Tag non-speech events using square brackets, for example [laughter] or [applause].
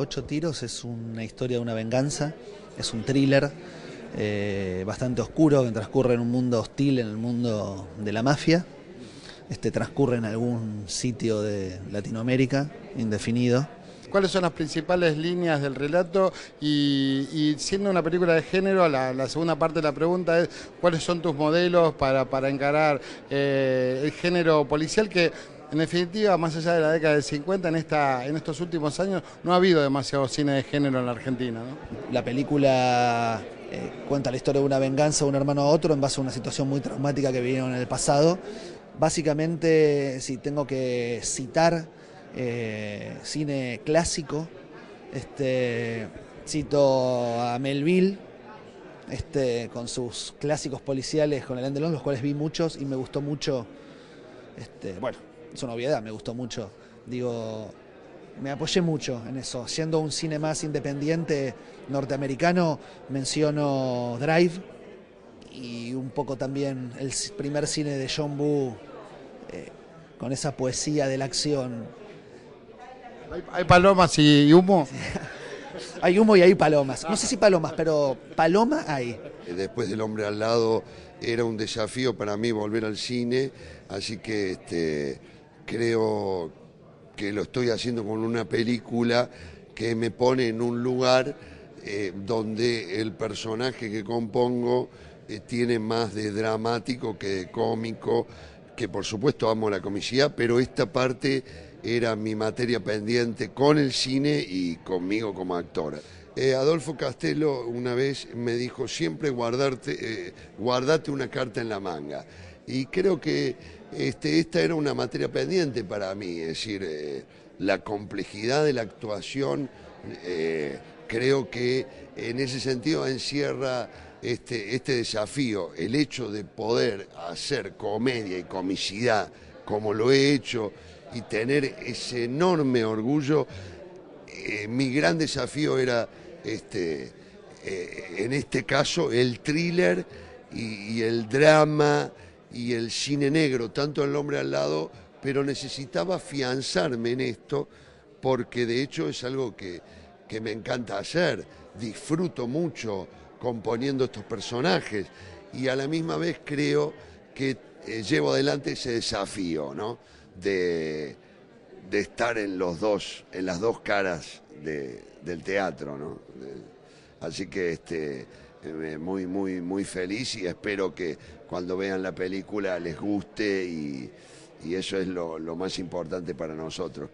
Ocho tiros es una historia de una venganza, es un thriller eh, bastante oscuro que transcurre en un mundo hostil, en el mundo de la mafia. Este transcurre en algún sitio de Latinoamérica indefinido. ¿Cuáles son las principales líneas del relato? Y, siendo una película de género, la, segunda parte de la pregunta es ¿cuáles son tus modelos para, para encarar eh, el género policial que en definitiva, más allá de la década del 50, en, estos últimos años no ha habido demasiado cine de género en la Argentina. La película eh, cuenta la historia de una venganza de un hermano a otro en base a una situación muy traumática que vivieron en el pasado. Básicamente, si tengo que citar eh, cine clásico, este, cito a Melville, este, con sus clásicos policiales con el Delon, los cuales vi muchos y me gustó mucho, este, bueno, es una obviedad, me gustó mucho. Digo, me apoyé mucho en eso. Siendo un cine más independiente norteamericano, menciono Drive y un poco también el primer cine de John Woo eh, con esa poesía de la acción. ¿Hay, palomas y humo? [laughs] hay humo y hay palomas. No sé si palomas, pero paloma hay. Después del hombre al lado era un desafío para mí volver al cine, así que este, creo que lo estoy haciendo con una película que me pone en un lugar eh, donde el personaje que compongo eh, tiene más de dramático que de cómico, que por supuesto amo la comicidad, pero esta parte era mi materia pendiente con el cine y conmigo como actora. Eh, Adolfo Castelo una vez me dijo siempre guardarte, guardate una carta en la manga. Y creo que este, esta era una materia pendiente para mí, es decir, eh, la complejidad de la actuación eh, creo que en ese sentido encierra este, este desafío, el hecho de poder hacer comedia y comicidad como lo he hecho y tener ese enorme orgullo, eh, mi gran desafío era este, en este caso el thriller y el drama y el cine negro, tanto El hombre al lado, pero necesitaba afianzarme en esto porque de hecho es algo que, me encanta hacer, disfruto mucho componiendo estos personajes y a la misma vez creo que eh, llevo adelante ese desafío, ¿no? De, estar en los dos, en las dos caras del teatro, ¿no? así que este eh, muy, muy, muy feliz y espero que cuando vean la película les guste y, eso es lo más importante para nosotros.